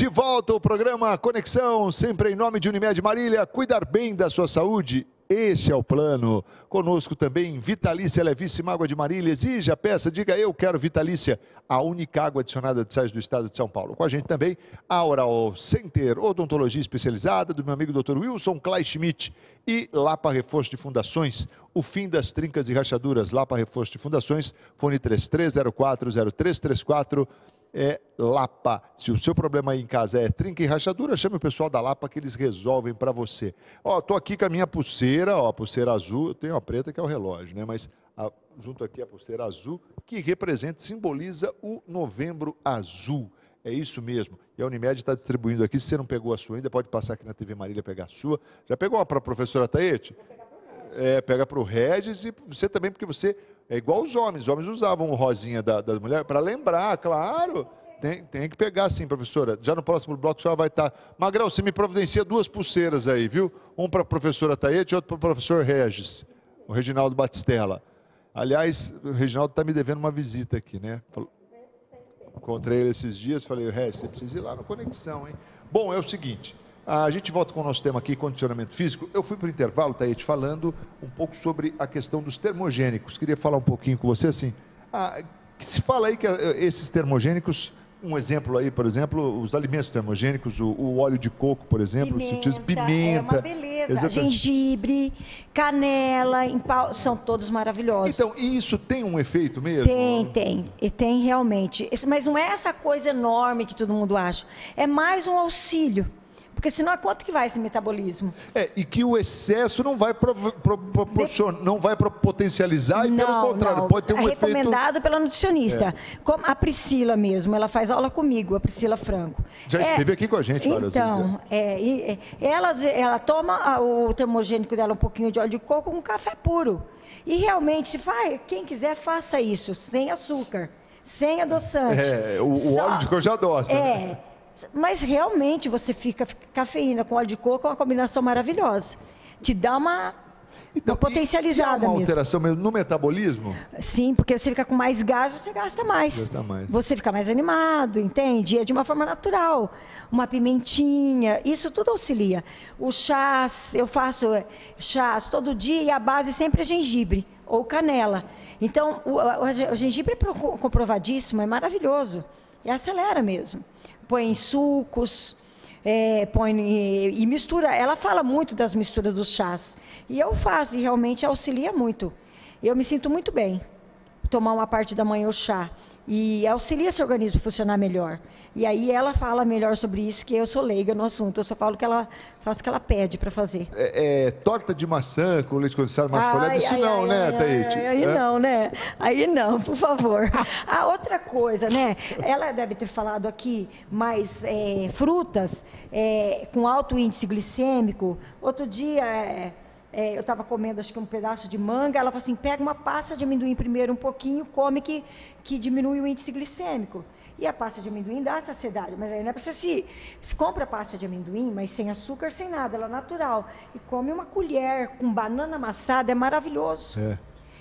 De volta ao programa Conexão, sempre em nome de Unimed Marília, cuidar bem da sua saúde. Este é o plano. Conosco também Vitalícia Levíssima Água de Marília. Exija, peça, diga eu quero Vitalícia, a única água adicionada de sais do estado de São Paulo. Com a gente também a Oral Center, odontologia especializada do meu amigo Dr. Wilson Klein Schmidt e Lapa Reforço de Fundações, o fim das trincas e rachaduras. Lapa Reforço de Fundações, fone 33040334 é Lapa. Se o seu problema aí em casa é trinca e rachadura, chame o pessoal da Lapa que eles resolvem para você. Ó, tô aqui com a minha pulseira, ó, pulseira azul, eu tenho a preta que é o relógio, né? Mas a, junto aqui a pulseira azul, que representa, simboliza o novembro azul. É isso mesmo. E a Unimed está distribuindo aqui. Se você não pegou a sua ainda, pode passar aqui na TV Marília pegar a sua. Já pegou uma para a professora Taete? É, pega para o Regis e você também, porque você é igual os homens. Os homens usavam o rosinha da, da mulher para lembrar, claro. Tem, tem que pegar sim, professora. Já no próximo bloco a senhora vai estar. Tá... Magrão, você me providencia duas pulseiras aí, viu? Um para a professora Taete e outro para o professor Regis, o Reginaldo Batistella. Aliás, o Reginaldo está me devendo uma visita aqui, né? Encontrei ele esses dias, falei, Regis, você precisa ir lá no Conexão, hein? Bom, é o seguinte, a gente volta com o nosso tema aqui, condicionamento físico. Eu fui para o intervalo, Taete, falando um pouco sobre a questão dos termogênicos. Queria falar um pouquinho com você, assim, ah, se fala aí que eh, esses termogênicos um exemplo aí, por exemplo, os alimentos termogênicos, o, o óleo de coco, por exemplo, pimenta, pimenta. É uma beleza. Exatamente. Gengibre, canela, são todos maravilhosos. Então, e isso tem um efeito mesmo? Tem, tem. E tem realmente. Mas não é essa coisa enorme que todo mundo acha. É mais um auxílio. Porque senão, quanto que vai esse metabolismo? É, e que o excesso não vai pro, pro, proporcionar, de... não vai potencializar, e não, pelo contrário, não. pode ter um é efeito... recomendado pela nutricionista. É. Como a Priscila mesmo, ela faz aula comigo, a Priscila Franco. Já é, esteve aqui com a gente várias então, vezes. É, é, ela, ela toma o termogênico dela, um pouquinho de óleo de coco com café puro. E realmente, vai, quem quiser, faça isso, sem açúcar, sem adoçante. É, o, o óleo de coco já adoça. É. Né? Mas realmente você fica cafeína com óleo de coco é uma combinação maravilhosa. Te dá uma, então, uma potencializada e, e uma alteração mesmo no metabolismo? Sim, porque você fica com mais gás, você gasta mais. Gasta mais. Você fica mais animado, entende? É de uma forma natural. Uma pimentinha, isso tudo auxilia. O chás, eu faço é, chás todo dia e a base sempre é gengibre ou canela. Então, o, o, o gengibre é comprovadíssimo, é maravilhoso. E acelera mesmo põe sucos, é, põe e, e, mistura. Ela fala muito das misturas dos chás. E eu faço, e realmente auxilia muito. Eu me sinto muito bem. Tomar uma parte da manhã o chá e auxilia seu organismo a funcionar melhor. E aí ela fala melhor sobre isso, que eu sou leiga no assunto. Eu só falo que ela faço o que ela pede para fazer. É, é, torta de maçã com leite condensado mais folhado, isso ai, não, ai, né, Taíte? Aí é? não, né? Aí não, por favor. A outra coisa, né? Ela deve ter falado aqui mais é, frutas é, com alto índice glicêmico. Outro dia é, eu estava comendo acho que um pedaço de manga, ela falou assim, pega uma pasta de amendoim primeiro um pouquinho, come que, que diminui o índice glicêmico. E a pasta de amendoim dá saciedade, mas aí não é para você se, se compra a pasta de amendoim, mas sem açúcar, sem nada, ela é natural. E come uma colher com banana amassada, é maravilhoso. É.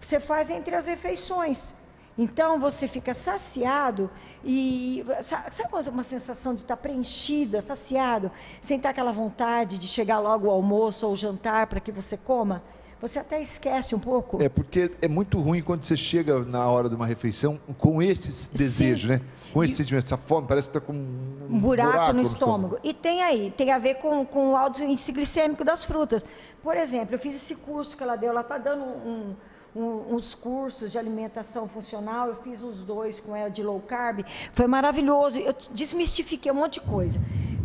Você faz entre as refeições. Então você fica saciado e sabe uma sensação de estar preenchido, saciado, sem ter aquela vontade de chegar logo ao almoço ou jantar para que você coma? Você até esquece um pouco. É porque é muito ruim quando você chega na hora de uma refeição com esse desejo, né? Com esse sentimento, essa fome, parece que está com um, um buraco, buraco, no, estômago. estômago. E tem aí, tem a ver com, com o alto índice glicêmico das frutas. Por exemplo, eu fiz esse curso que ela deu, ela está dando um um, uns cursos de alimentação funcional, eu fiz os dois com ela de low carb, foi maravilhoso. Eu desmistifiquei um monte de coisa.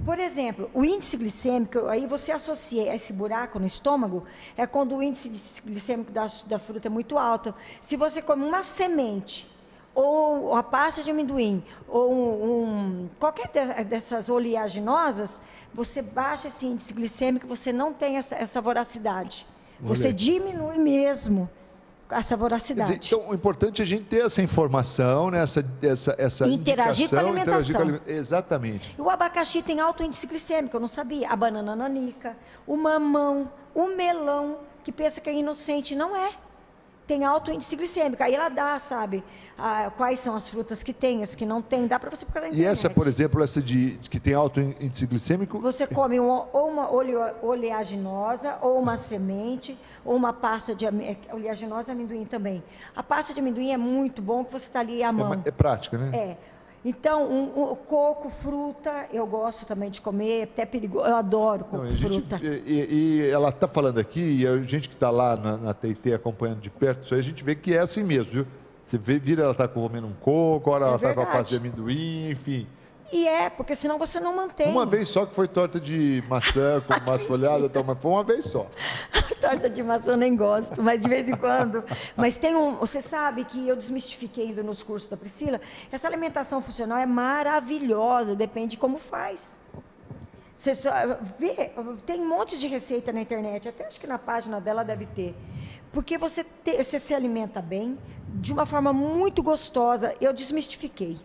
Por exemplo, o índice glicêmico, aí você associa esse buraco no estômago, é quando o índice glicêmico da, da fruta é muito alto. Se você come uma semente, ou a pasta de amendoim, ou um, um, qualquer dessas oleaginosas, você baixa esse índice glicêmico, você não tem essa, essa voracidade. Você diminui mesmo essa voracidade. Dizer, então, o importante é a gente ter essa informação, né? essa, essa, essa interagir com a alimentação. Interagir com a alimentação. Exatamente. O abacaxi tem alto índice glicêmico, eu não sabia. A banana nanica, o mamão, o melão, que pensa que é inocente, não é. Tem alto índice glicêmico. Aí ela dá, sabe, a, quais são as frutas que tem, as que não tem, dá para você procurar na internet. E essa, por exemplo, essa de que tem alto índice glicêmico? Você come um, ou uma oleaginosa, ou uma semente, ou uma pasta de é, oleaginosa e amendoim também. A pasta de amendoim é muito bom, que você está ali à mão. É, é prática, né? É. Então, um, um, coco, fruta, eu gosto também de comer, até perigoso, eu adoro coco, Não, fruta. e, e, ela está falando aqui, e a gente que está lá na, na TIT acompanhando de perto, isso aí a gente vê que é assim mesmo, viu? Você vê, vira, ela está comendo um coco, ora é ela está com a parte de amendoim, enfim. E é, porque senão você não mantém. Uma vez só que foi torta de maçã com massa folhada, então, mas foi uma vez só. torta de maçã eu nem gosto, mas de vez em quando. Mas tem um. Você sabe que eu desmistifiquei nos cursos da Priscila. Essa alimentação funcional é maravilhosa, depende de como faz. Você só vê, tem um monte de receita na internet, até acho que na página dela deve ter. Porque você, te, você se alimenta bem, de uma forma muito gostosa. Eu desmistifiquei.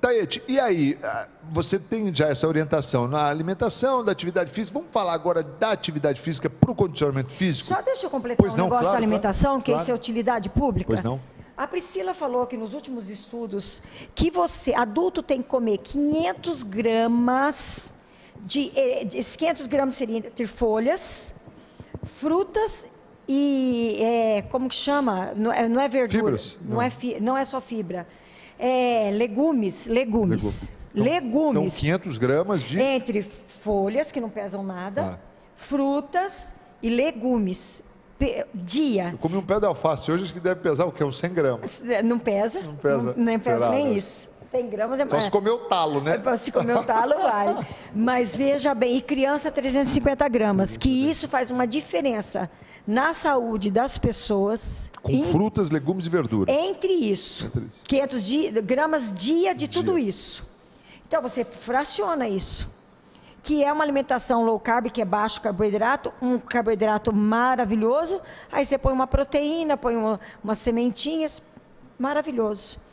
Taete, e aí, ah, você tem já essa orientação na alimentação, da atividade física. Vamos falar agora da atividade física para o condicionamento físico? Só deixa eu completar pois um não, negócio claro, da alimentação, claro, que claro. isso é utilidade pública. Pois não. A Priscila falou que nos últimos estudos que você, adulto, tem que comer 500 gramas de, eh, esses 500 gramas seriam entre folhas, frutas e é, como que chama? Não é, não é verdura, Fibras? Não, não. É fi, não é só fibra é, legumes, legumes. Então, legumes. Então, 500 gramas de... Entre folhas, que não pesam nada, ah. frutas e legumes. Dia. Eu comi um pé de alface hoje, acho que deve pesar o quê? Uns 100 gramas. Não pesa. Não pesa. Não, nem pesa Será, nem né? isso. 100 gramas é Só se comer o talo, né? É, se comer o talo, vai. Mas veja bem, e criança 350 gramas, que isso faz uma diferença na saúde das pessoas. Com em, frutas, legumes e verduras. Entre isso. Entre isso. 500 di, gramas dia de dia. tudo isso. Então você fraciona isso. Que é uma alimentação low carb, que é baixo carboidrato, um carboidrato maravilhoso. Aí você põe uma proteína, põe uma, umas sementinhas, maravilhoso.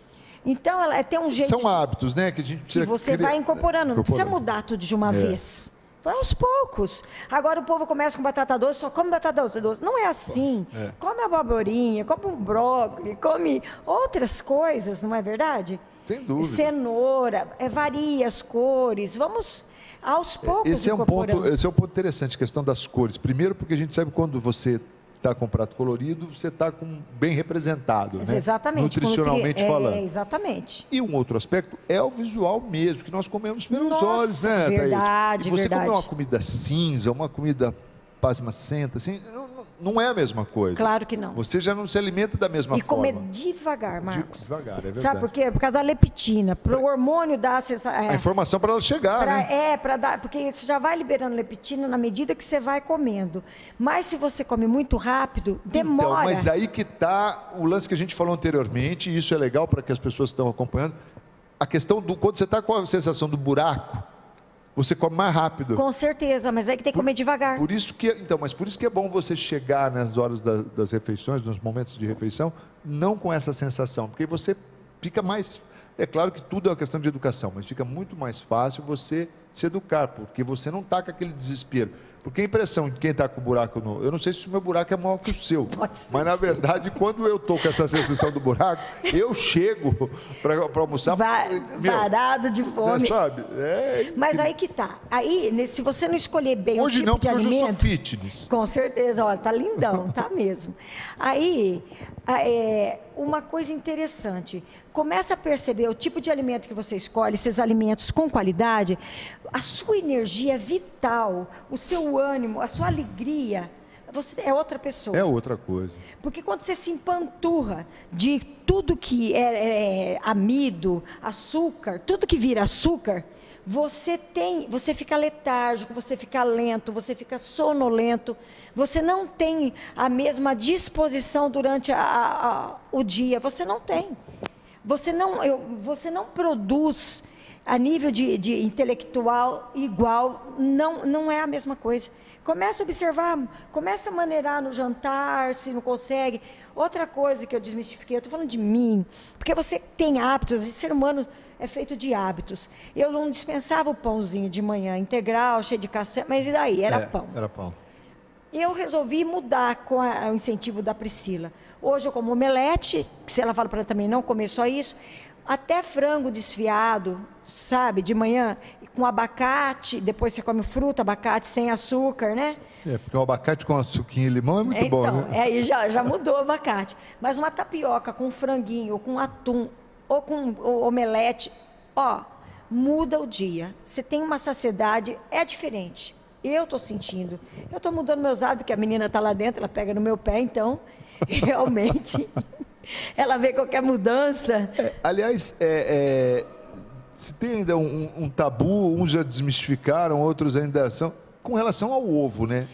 Então, ela tem um jeito. São hábitos, né? Que, a gente que você querer... vai incorporando. Não precisa mudar tudo de uma é. vez. Vai aos poucos. Agora o povo começa com batata doce, só come batata doce. Não é assim. É. Come abobrinha, come um brócolis, come outras coisas, não é verdade? Sem dúvida. Cenoura, é, varia as cores. Vamos aos poucos esse é um ponto Esse é um ponto interessante, a questão das cores. Primeiro porque a gente sabe quando você está com prato colorido, você está com bem representado, né? Exatamente. Nutricionalmente é, falando. Exatamente. E um outro aspecto é o visual mesmo, que nós comemos pelos Nossa, olhos, né, Verdade, E você verdade. comer uma comida cinza, uma comida pasmacenta, assim, não, não é a mesma coisa. Claro que não. Você já não se alimenta da mesma e forma. E comer devagar, Marcos. Devagar, é verdade. Sabe por quê? Por causa da leptina. Para o hormônio dar é, a informação para ela chegar, pra, né? É, para dar, porque você já vai liberando leptina na medida que você vai comendo. Mas se você come muito rápido, demora. Então, mas aí que está o lance que a gente falou anteriormente, e isso é legal para que as pessoas estão acompanhando. A questão do quando você está com a sensação do buraco, você come mais rápido. Com certeza, mas é que tem que comer devagar. Por isso que, então, mas por isso que é bom você chegar nas horas da, das refeições, nos momentos de refeição, não com essa sensação, porque você fica mais. É claro que tudo é uma questão de educação, mas fica muito mais fácil você se educar, porque você não está com aquele desespero. Porque a impressão de quem está com o buraco no. Eu não sei se o meu buraco é maior que o seu. Mas na verdade, quando eu estou com essa sensação do buraco, eu chego para almoçar. Va meu, varado de fome. Você sabe? É mas aí que tá. Aí, se você não escolher bem hoje o tipo não, de alimento. Hoje eu sou fitness. Com certeza, olha, tá lindão, tá mesmo. Aí, é, uma coisa interessante. Começa a perceber o tipo de alimento que você escolhe, esses alimentos com qualidade, a sua energia é vital, o seu ânimo, a sua alegria, você é outra pessoa. É outra coisa. Porque quando você se empanturra de tudo que é, é amido, açúcar, tudo que vira açúcar, você tem, você fica letárgico, você fica lento, você fica sonolento, você não tem a mesma disposição durante a, a, o dia, você não tem. Você não, eu, você não produz a nível de, de intelectual igual, não, não é a mesma coisa. Começa a observar, começa a maneirar no jantar, se não consegue. Outra coisa que eu desmistifiquei, eu estou falando de mim, porque você tem hábitos, ser humano é feito de hábitos. Eu não dispensava o pãozinho de manhã integral, cheio de castanha, mas e daí? Era é, pão. Era pão. Eu resolvi mudar com a, o incentivo da Priscila. Hoje eu como omelete, que se ela fala para também não comer só isso, até frango desfiado, sabe, de manhã, com abacate, depois você come fruta, abacate sem açúcar, né? É, porque o abacate com suquinho e limão é muito então, bom, né? É, aí já, já mudou o abacate. Mas uma tapioca com franguinho, ou com atum, ou com omelete, ó, muda o dia. Você tem uma saciedade, é diferente. Eu estou sentindo. Eu estou mudando meus hábitos, que a menina está lá dentro, ela pega no meu pé, então, realmente, ela vê qualquer mudança. É, aliás, é, é, se tem ainda um, um, tabu, uns já desmistificaram, outros ainda são, com relação ao ovo, né?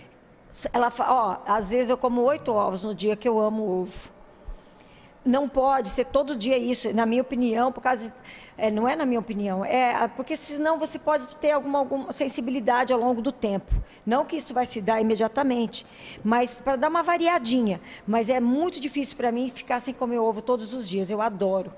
Ela fala, ó, às vezes eu como oito ovos no dia que eu amo ovo não pode ser todo dia isso, na minha opinião, por causa é, não é na minha opinião, é porque senão você pode ter alguma, alguma sensibilidade ao longo do tempo. Não que isso vai se dar imediatamente, mas para dar uma variadinha. Mas é muito difícil para mim ficar sem comer ovo todos os dias. Eu adoro.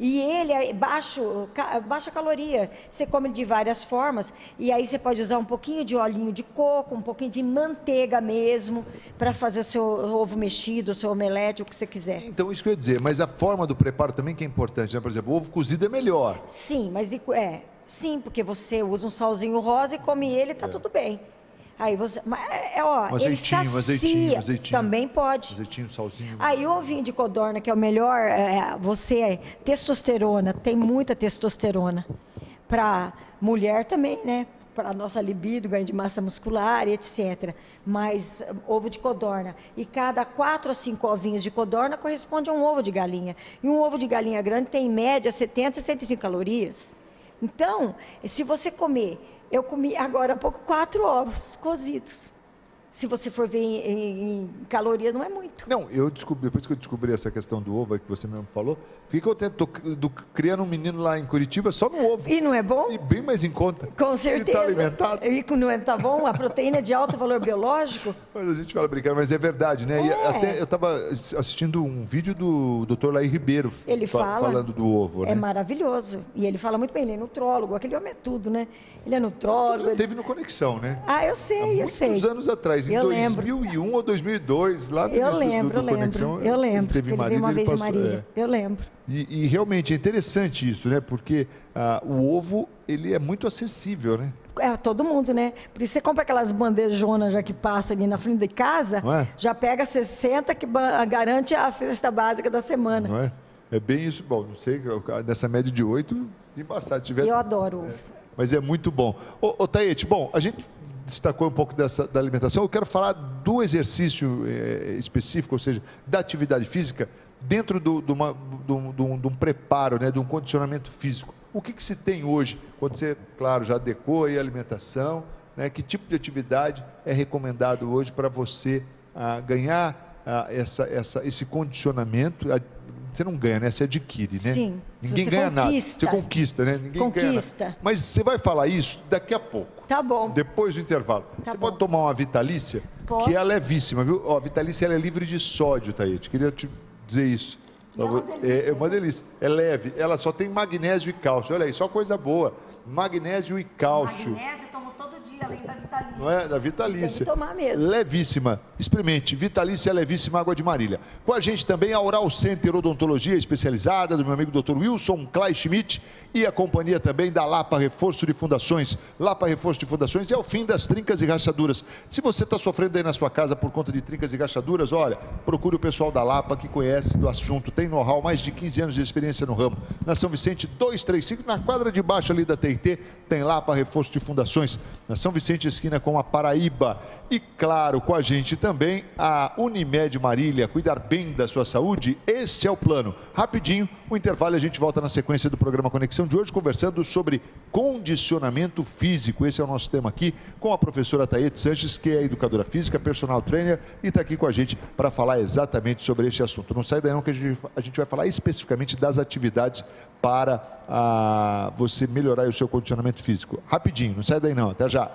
E ele é baixo, baixa caloria. Você come de várias formas. E aí você pode usar um pouquinho de olhinho de coco, um pouquinho de manteiga mesmo, para fazer o seu ovo mexido, o seu omelete, o que você quiser. Então, isso que eu ia dizer. Mas a forma do preparo também que é importante, né? Por exemplo, o ovo cozido é melhor. Sim, mas é. Sim, porque você usa um salzinho rosa e come ele, está é. tudo bem. Aí você. Mas, é, é ó, um azeitinho, ele azeitinho, azeitinho. Também pode. Azeitinho, salzinho. Aí o ovinho de codorna, que é o melhor, é, você é testosterona, tem muita testosterona. Para mulher também, né? Para a nossa libido, ganho de massa muscular e etc. Mas ovo de codorna. E cada quatro a cinco ovinhos de codorna corresponde a um ovo de galinha. E um ovo de galinha grande tem em média 70 a 105 calorias. Então, se você comer eu comi agora há pouco quatro ovos cozidos. Se você for ver em, em, calorias, não é muito. Não, eu descobri, depois que eu descobri essa questão do ovo que você mesmo falou, Fica eu tento, tô, criando um menino lá em Curitiba só no ovo. E não é bom? E bem mais em conta. Com certeza. Ele está alimentado. E não é, tá bom? A proteína é de alto valor biológico. Mas a gente fala brincando, mas é verdade, né? É. até eu estava assistindo um vídeo do Dr. Laí Ribeiro ele fala, falando do ovo. É né? maravilhoso. E ele fala muito bem, ele é nutrólogo. Aquele homem é tudo, né? Ele é nutrólogo. Ele teve no Conexão, né? Ah, eu sei, Há eu sei. Anos atrás, em eu 2001 lembro. ou 2002, lá no eu lembro, do, do, eu Conexão. Lembro, eu lembro. Teve marido, uma vez passou, em Marília. É. Eu lembro. E, e, realmente é interessante isso, né? Porque ah, o ovo ele é muito acessível, né? É, todo mundo, né? Por isso você compra aquelas bandejonas já que passa ali na frente de casa, é? já pega 60 que garante a festa básica da semana. Não é? É bem isso. Bom, não sei, nessa média de 8, embaçado. Tiver... Eu adoro ovo. É, mas é muito bom. Ô, ô Taete, bom, a gente destacou um pouco dessa, da alimentação. Eu quero falar do exercício é, específico, ou seja, da atividade física, dentro do, do, do, do, de um preparo, né, de um condicionamento físico. O que, que se tem hoje, quando você, claro, já adequou a alimentação, né, que tipo de atividade é recomendado hoje para você ah, ganhar ah, essa, essa, esse condicionamento? Você não ganha, né? Você adquire, né? Sim. Ninguém ganha conquista. nada. Você conquista, né? Ninguém conquista. ganha. Mas você vai falar isso daqui a pouco. Tá bom. Depois do intervalo. Tá você bom. pode tomar uma vitalícia, Posso? que é levíssima, viu? Ó, a vitalícia ela é livre de sódio, Taíde. Queria te dizer isso. É uma, é, é uma delícia. É leve. Ela só tem magnésio e cálcio. Olha aí, só coisa boa. Magnésio e cálcio. Magnésio vitalícia. Não é? Da vitalícia. Tem que tomar mesmo. Levíssima. Experimente. Vitalícia levíssima água de Marília. Com a gente também a Oral Center Odontologia Especializada, do meu amigo Dr. Wilson Clay Schmidt e a companhia também da Lapa Reforço de Fundações. Lapa Reforço de Fundações é o fim das trincas e rachaduras. Se você está sofrendo aí na sua casa por conta de trincas e rachaduras, olha, procure o pessoal da Lapa que conhece do assunto, tem know-how, mais de 15 anos de experiência no ramo. Na São Vicente 235, na quadra de baixo ali da TIT, tem Lapa Reforço de Fundações. Na São Vicente, esquina com a Paraíba. E claro, com a gente também a Unimed Marília. Cuidar bem da sua saúde, este é o plano. Rapidinho, o intervalo a gente volta na sequência do programa Conexão de hoje, conversando sobre condicionamento físico. Esse é o nosso tema aqui, com a professora Taete Sanches, que é educadora física, personal trainer, e está aqui com a gente para falar exatamente sobre este assunto. Não sai daí não que a gente, a gente vai falar especificamente das atividades para ah, você melhorar o seu condicionamento físico. Rapidinho, não sai daí não, até já.